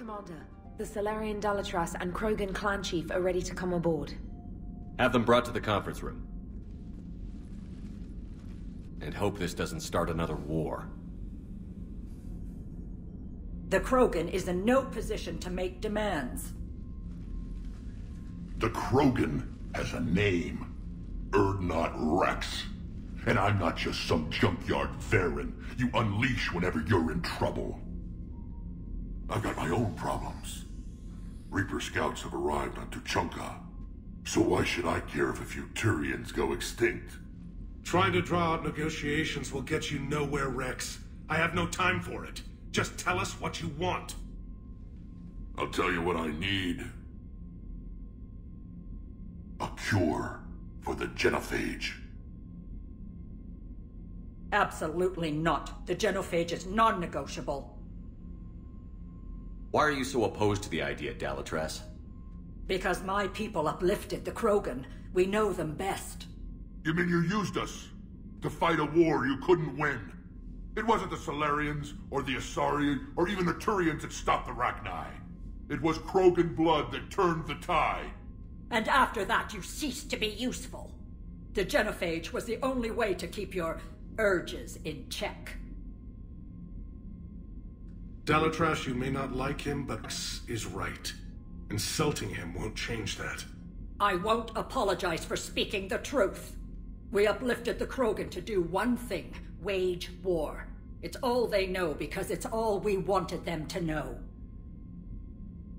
Commander. The Salarian Dalatrass and Krogan clan chief are ready to come aboard. Have them brought to the conference room. And hope this doesn't start another war. The Krogan is in no position to make demands. The Krogan has a name. Urdnot Wrex. And I'm not just some junkyard Varren you unleash whenever you're in trouble. I've got my own problems. Reaper scouts have arrived on Tuchanka. So why should I care if a few Turians go extinct? Trying to draw out negotiations will get you nowhere, Wrex. I have no time for it. Just tell us what you want. I'll tell you what I need. A cure for the genophage. Absolutely not. The genophage is non-negotiable. Why are you so opposed to the idea, Dalatrass? Because my people uplifted the Krogan. We know them best. You mean you used us to fight a war you couldn't win? It wasn't the Salarians, or the Asari, or even the Turians that stopped the Rachni. It was Krogan blood that turned the tide. And after that, you ceased to be useful. The genophage was the only way to keep your urges in check. Dalatrass, you may not like him, but Wrex is right. Insulting him won't change that. I won't apologize for speaking the truth. We uplifted the Krogan to do one thing, wage war. It's all they know because it's all we wanted them to know.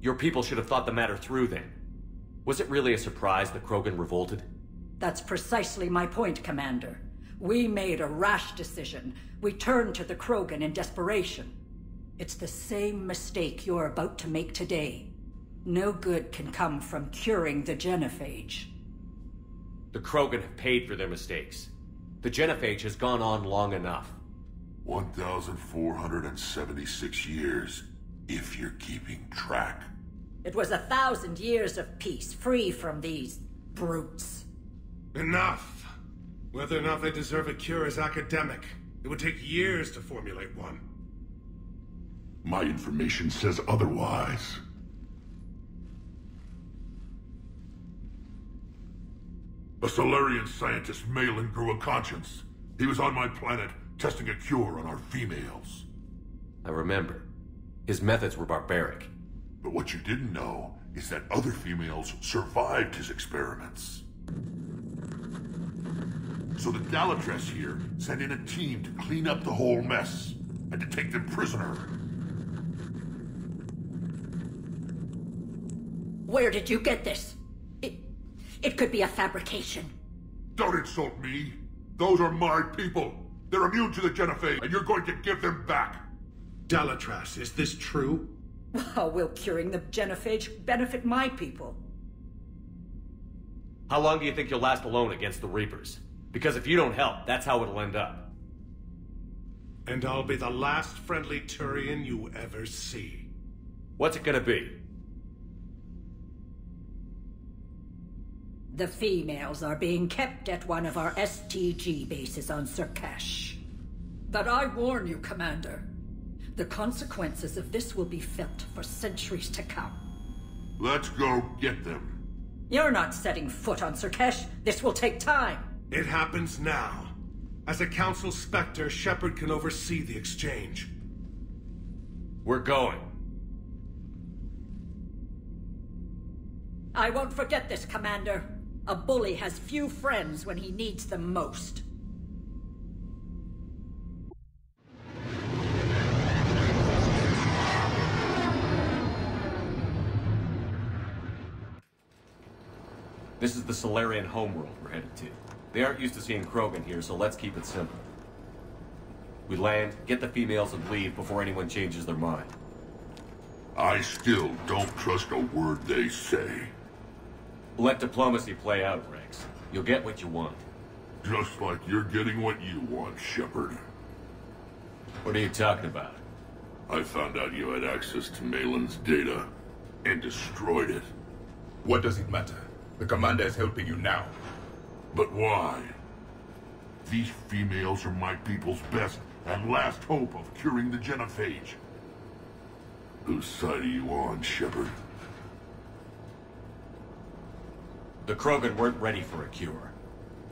Your people should have thought the matter through then. Was it really a surprise the Krogan revolted? That's precisely my point, Commander. We made a rash decision. We turned to the Krogan in desperation. It's the same mistake you're about to make today. No good can come from curing the genophage. The Krogan have paid for their mistakes. The genophage has gone on long enough. 1,476 years, if you're keeping track. It was a thousand years of peace, free from these brutes. Enough! Whether or not they deserve a cure is academic. It would take years to formulate one. My information says otherwise. A Salarian scientist, Maelon, grew a conscience. He was on my planet, testing a cure on our females. I remember. His methods were barbaric. But what you didn't know is that other females survived his experiments. So the Dalatrass here sent in a team to clean up the whole mess, and to take them prisoner. Where did you get this? It... it could be a fabrication. Don't insult me! Those are my people! They're immune to the genophage, and you're going to give them back! Dalatrass, is this true? How will curing the genophage benefit my people? How long do you think you'll last alone against the Reapers? Because if you don't help, that's how it'll end up. And I'll be the last friendly Turian you ever see. What's it gonna be? The females are being kept at one of our STG bases on Sur'Kesh. But I warn you, Commander. The consequences of this will be felt for centuries to come. Let's go get them. You're not setting foot on Sur'Kesh. This will take time. It happens now. As a Council Spectre, Shepard can oversee the exchange. We're going. I won't forget this, Commander. A bully has few friends when he needs them most. This is the Salarian homeworld we're headed to. They aren't used to seeing Krogan here, so let's keep it simple. We land, get the females and leave before anyone changes their mind. I still don't trust a word they say. Let diplomacy play out, Wrex. You'll get what you want. Just like you're getting what you want, Shepard. What are you talking about? I found out you had access to Maelon's data, and destroyed it. What does it matter? The commander is helping you now. But why? These females are my people's best and last hope of curing the genophage. Whose side are you on, Shepard? The Krogan weren't ready for a cure.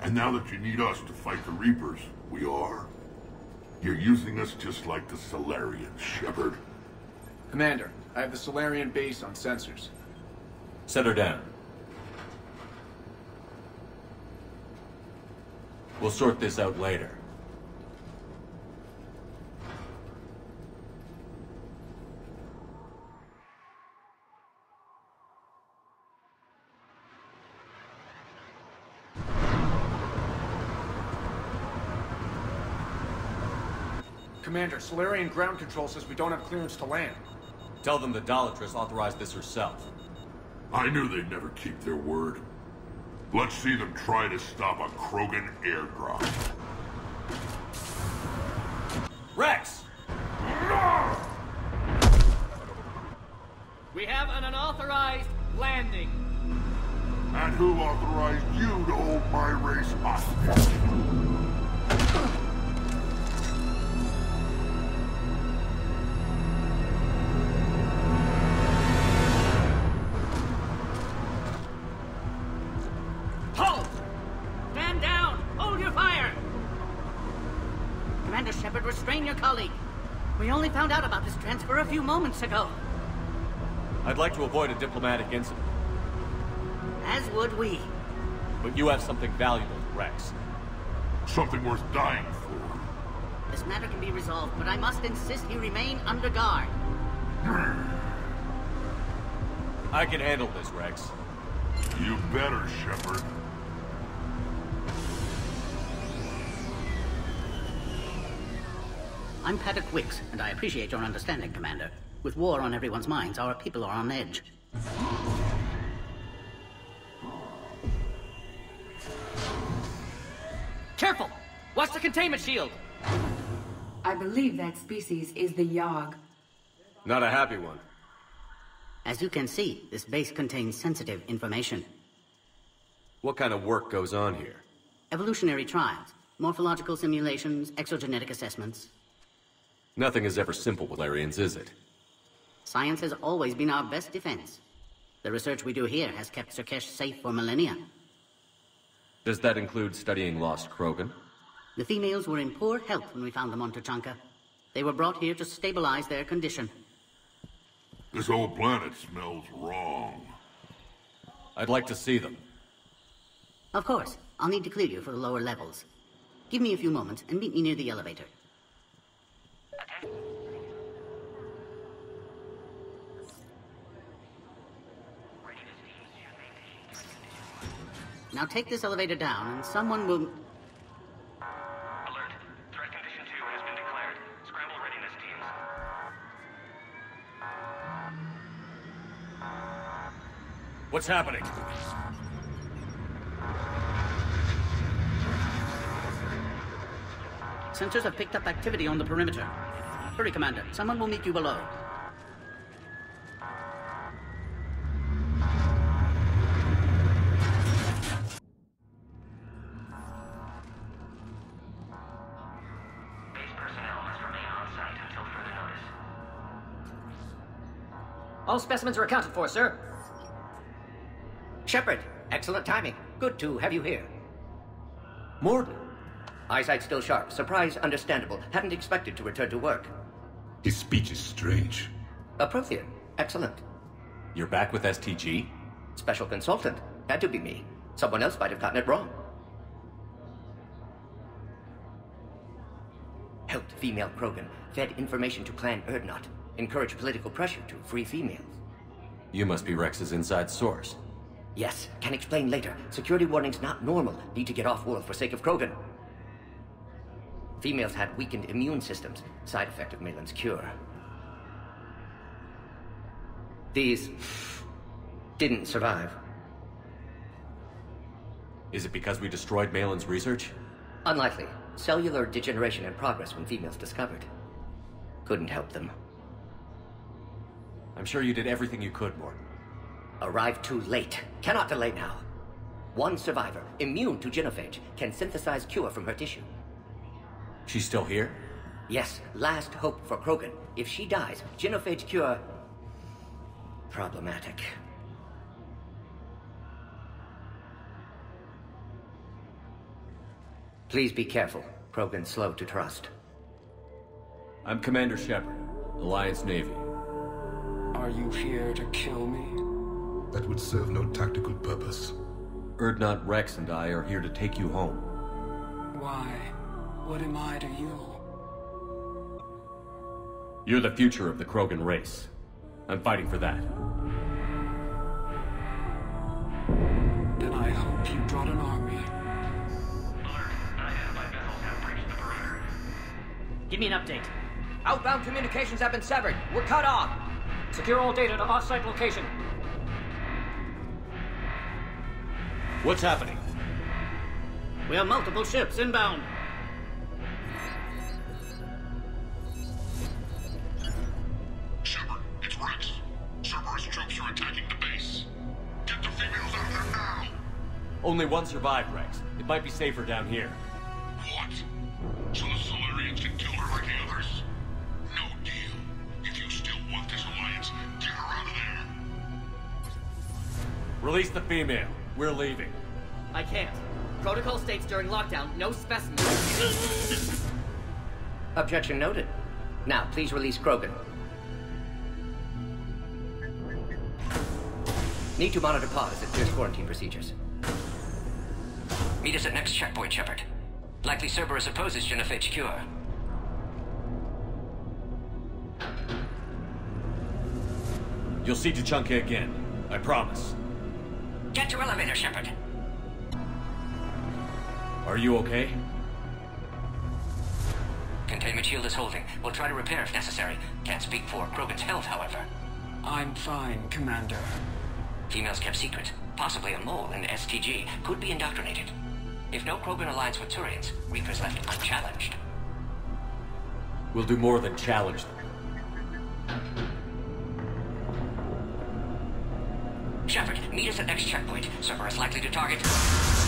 And now that you need us to fight the Reapers, we are. You're using us just like the Salarian, Shepard. Commander, I have the Salarian base on sensors. Set her down. We'll sort this out later. Commander, Salarian ground control says we don't have clearance to land. Tell them the Dalatrass authorized this herself. I knew they'd never keep their word. Let's see them try to stop a Krogan airdrop. Wrex! We have an unauthorized landing. And who authorized you to hold my race hostage? Moments ago. I'd like to avoid a diplomatic incident, As would we. but you have something valuable Wrex. Something worth dying for. This matter can be resolved, but I must insist he remain under guard. I can handle this, Wrex. You better, Shepard. I'm Padok Wiks, and I appreciate your understanding, Commander. With war on everyone's minds, our people are on edge. Careful! Watch the containment shield! I believe that species is the Yahg. Not a happy one. As you can see, this base contains sensitive information. What kind of work goes on here? Evolutionary trials, morphological simulations, exogenetic assessments. Nothing is ever simple with Arians, is it? Science has always been our best defense. The research we do here has kept Sur'Kesh safe for millennia. Does that include studying lost Krogan? The females were in poor health when we found them on Tuchanka. They were brought here to stabilize their condition. This whole planet smells wrong. I'd like to see them. Of course, I'll need to clear you for the lower levels. Give me a few moments and meet me near the elevator. Now take this elevator down and someone will... Alert. Threat condition 2 has been declared. Scramble readiness teams. What's happening? Sensors have picked up activity on the perimeter. Hurry, Commander. Someone will meet you below. All specimens are accounted for, sir. Shepard, excellent timing. Good to have you here. Mordin. Eyesight still sharp. Surprise understandable. Hadn't expected to return to work. His speech is strange. A Prothean. Excellent. You're back with STG? Special consultant. Had to be me. Someone else might have gotten it wrong. Helped female Krogan. Fed information to Clan Urdnot. Encouraged political pressure to free females. You must be Wrex's inside source. Yes, can explain later. Security warnings not normal. Need to get off world for sake of Krogan. Females had weakened immune systems. Side effect of Maelon's cure. These didn't survive. Is it because we destroyed Maelon's research? Unlikely. Cellular degeneration in progress when females discovered. Couldn't help them. I'm sure you did everything you could, Mordin. Arrived too late. Cannot delay now. One survivor, immune to genophage, can synthesize cure from her tissue. She's still here? Yes, last hope for Krogan. If she dies, genophage cure problematic. Please be careful. Krogan's slow to trust. I'm Commander Shepard, Alliance Navy. Are you here to kill me? That would serve no tactical purpose. Urdnot Wrex and I are here to take you home. Why? What am I to you? You're the future of the Krogan race. I'm fighting for that. Then I hope you brought an army. Give me an update. Outbound communications have been severed. We're cut off. Secure all data to off-site location. What's happening? We have multiple ships inbound. Shepard, it's Wrex. Cerberus troops are attacking the base. Get the females out of there now! Only one survived, Wrex. It might be safer down here. Release the female. We're leaving. I can't. Protocol states during lockdown, no specimens. Objection noted. Now, please release Krogan. Need to monitor pod as it clears quarantine procedures. Meet us at next checkpoint, Shepard. Likely Cerberus opposes genophage cure. You'll see Tuchanka again. I promise. Get to elevator, Shepard. Are you okay? Containment shield is holding. We'll try to repair if necessary. Can't speak for Krogan's health, however. I'm fine, Commander. Females kept secret. Possibly a mole in STG. Could be indoctrinated. If no Krogan alliance with Turians, Reaper's left unchallenged. We'll do more than challenge them. Meet us at next checkpoint. Cerberus likely to target...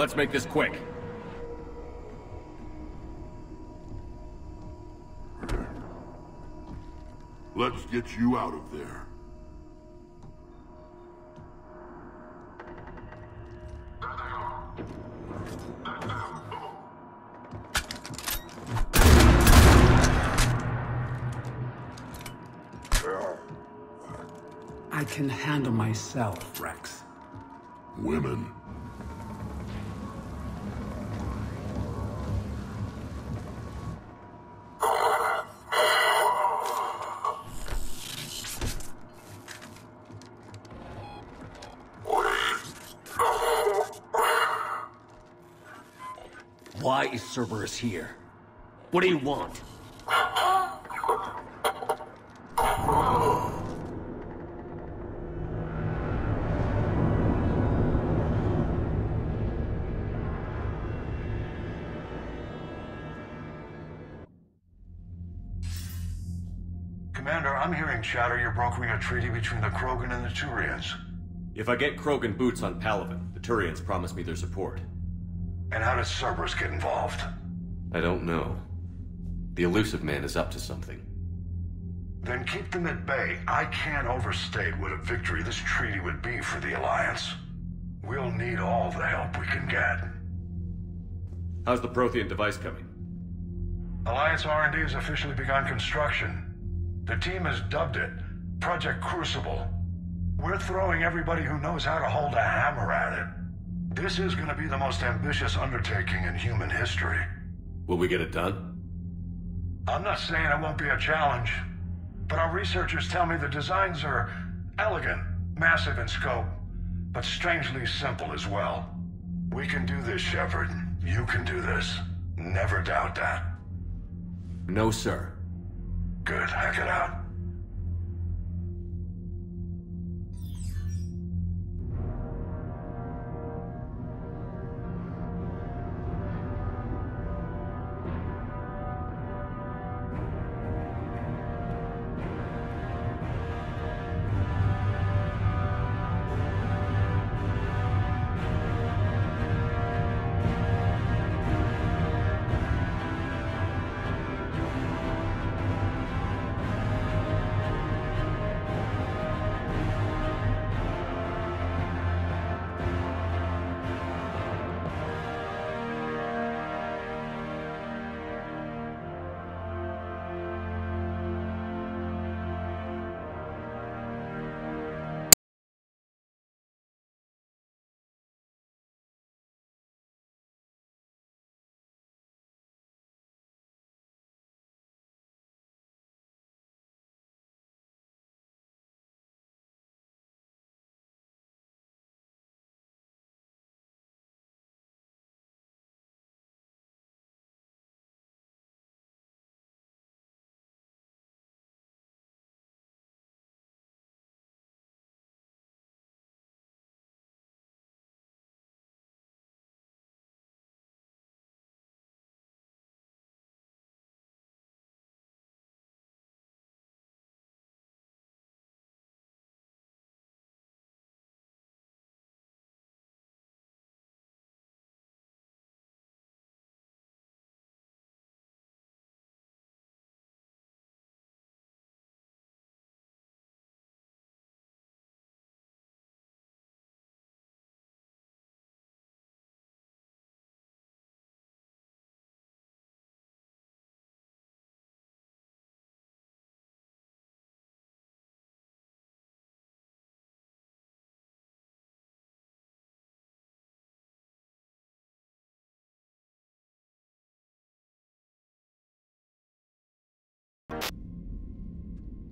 Let's make this quick. Let's get you out of there. I can handle myself, Wrex. Women. Cerberus here? What do you want? Commander, I'm hearing chatter you're brokering a treaty between the Krogan and the Turians. If I get Krogan boots on Palaven, the Turians promise me their support. And how does Cerberus get involved? I don't know. The Illusive Man is up to something. Then keep them at bay. I can't overstate what a victory this treaty would be for the Alliance. We'll need all the help we can get. How's the Prothean device coming? Alliance R&D has officially begun construction. The team has dubbed it Project Crucible. We're throwing everybody who knows how to hold a hammer at it. This is going to be the most ambitious undertaking in human history. Will we get it done? I'm not saying it won't be a challenge, but our researchers tell me the designs are elegant, massive in scope, but strangely simple as well. We can do this, Shepard. You can do this. Never doubt that. No, sir. Good. Hackett out.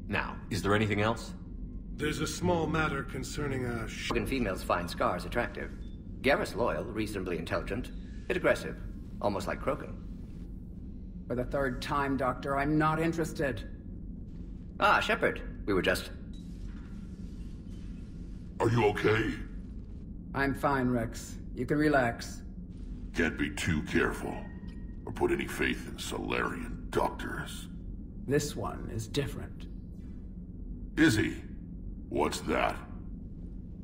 Now, is there anything else? There's a small matter concerning a sh- females find scars attractive. Garrus loyal, reasonably intelligent, bit aggressive, almost like Krogan. For the third time, Doctor, I'm not interested. Ah, Shepard. We were just... Are you okay? I'm fine, Wrex. You can relax. Can't be too careful, or put any faith in Salarian doctors. This one is different. Is he? What's that?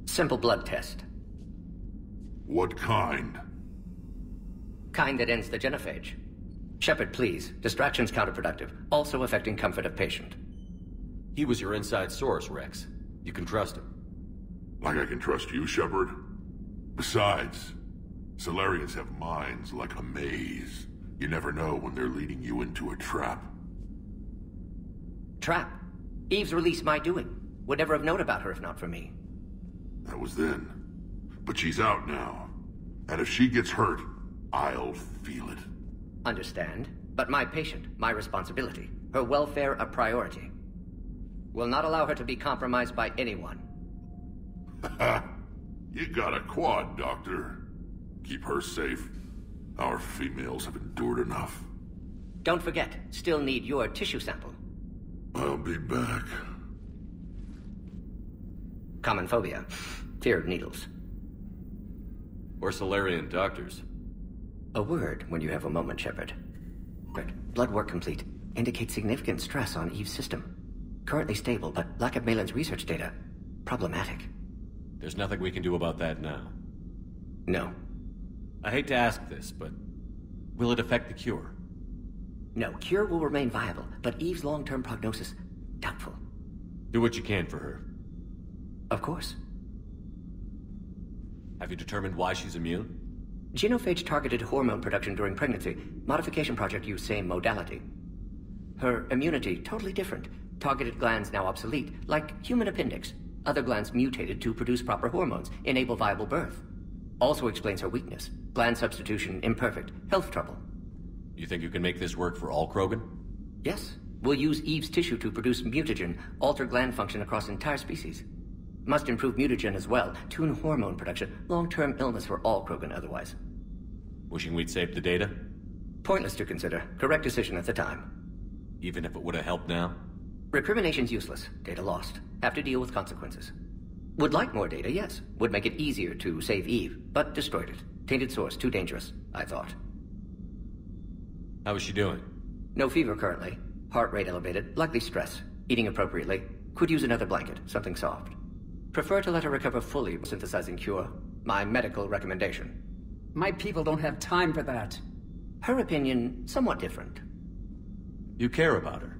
Simple blood test. What kind? Kind that ends the genophage. Shepard, please. Distraction's counterproductive, also affecting comfort of patient. He was your inside source, Wrex. You can trust him. Like I can trust you, Shepard? Besides, Salarians have minds like a maze. You never know when they're leading you into a trap. Trap? Eve's release my doing. Would never have known about her if not for me. That was then. But she's out now. And if she gets hurt, I'll feel it. Understand. But my patient, my responsibility. Her welfare a priority. Will not allow her to be compromised by anyone. you got a quad, Doctor. Keep her safe. Our females have endured enough. Don't forget, still need your tissue sample. I'll be back. Common phobia. Fear of needles. Or Salarian doctors. A word when you have a moment, Shepard. Blood work complete. Indicates significant stress on Eve's system. Currently stable, but lack of Maelon's research data. Problematic. There's nothing we can do about that now. No. I hate to ask this, but will it affect the cure? No, cure will remain viable, but Eve's long-term prognosis, doubtful. Do what you can for her. Of course. Have you determined why she's immune? Genophage targeted hormone production during pregnancy. Modification project used same modality. Her immunity, totally different. Targeted glands now obsolete, like human appendix. Other glands mutated to produce proper hormones, enable viable birth. Also explains her weakness. Gland substitution imperfect. Health trouble. You think you can make this work for all Krogan? Yes. We'll use Eve's tissue to produce mutagen, alter gland function across entire species. Must improve mutagen as well, tune hormone production, long-term illness for all Krogan otherwise. Wishing we'd saved the data? Pointless to consider. Correct decision at the time. Even if it would have helped now? Recrimination's useless. Data lost. Have to deal with consequences. Would like more data, yes. Would make it easier to save Eve, but destroyed it. Tainted source, too dangerous, I thought. How is she doing? No fever currently. Heart rate elevated, likely stress. Eating appropriately. Could use another blanket, something soft. Prefer to let her recover fully synthesizing cure. My medical recommendation. My people don't have time for that. Her opinion, somewhat different. You care about her?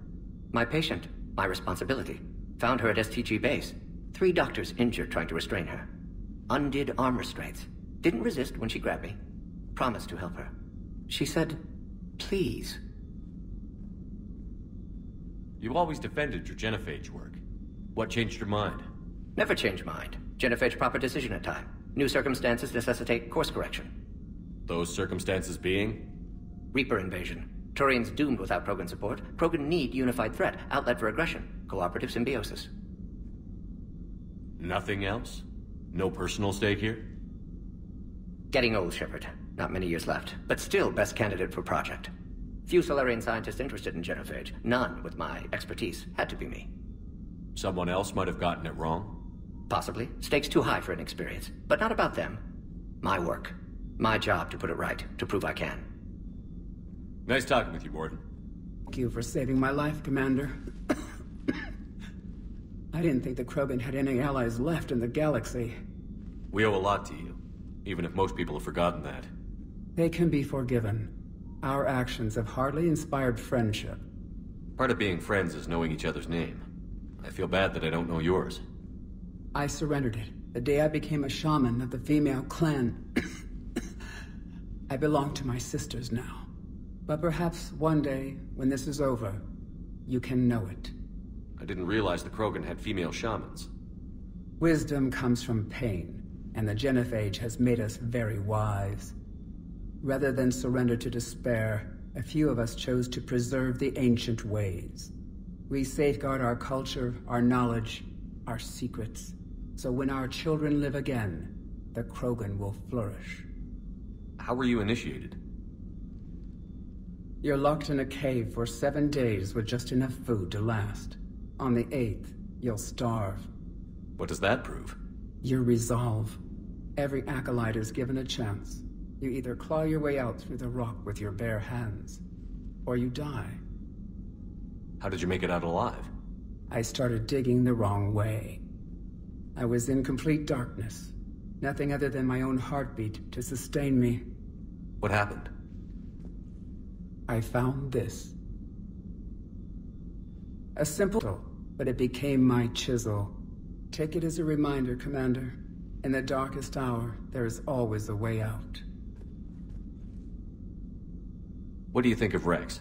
My patient, my responsibility. Found her at STG base. Three doctors injured trying to restrain her. Undid arm restraints. Didn't resist when she grabbed me. Promised to help her. She said, please. You always defended your genophage work. What changed your mind? Never change mind. Genophage proper decision at time. New circumstances necessitate course correction. Those circumstances being? Reaper invasion. Turians doomed without Krogan support. Krogan need unified threat, outlet for aggression, cooperative symbiosis. Nothing else? No personal stake here? Getting old, Shepard. Not many years left, but still best candidate for project. Few Salarian scientists interested in genophage. None with my expertise. Had to be me. Someone else might have gotten it wrong? Possibly. Stakes too high for inexperience. But not about them. My work. My job to put it right, to prove I can. Nice talking with you, Mordin. Thank you for saving my life, Commander. I didn't think the Krogan had any allies left in the galaxy. We owe a lot to you, even if most people have forgotten that. They can be forgiven. Our actions have hardly inspired friendship. Part of being friends is knowing each other's name. I feel bad that I don't know yours. I surrendered it the day I became a shaman of the female clan. I belong to my sisters now. But perhaps one day, when this is over, you can know it. I didn't realize the Krogan had female shamans. Wisdom comes from pain, and the genophage has made us very wise. Rather than surrender to despair, a few of us chose to preserve the ancient ways. We safeguard our culture, our knowledge, our secrets. So when our children live again, the Krogan will flourish. How were you initiated? You're locked in a cave for seven days with just enough food to last. On the eighth, you'll starve. What does that prove? Your resolve. Every acolyte is given a chance. You either claw your way out through the rock with your bare hands, or you die. How did you make it out alive? I started digging the wrong way. I was in complete darkness. Nothing other than my own heartbeat to sustain me. What happened? I found this. A simple, tool, but it became my chisel. Take it as a reminder, Commander. In the darkest hour, there is always a way out. What do you think of Wrex?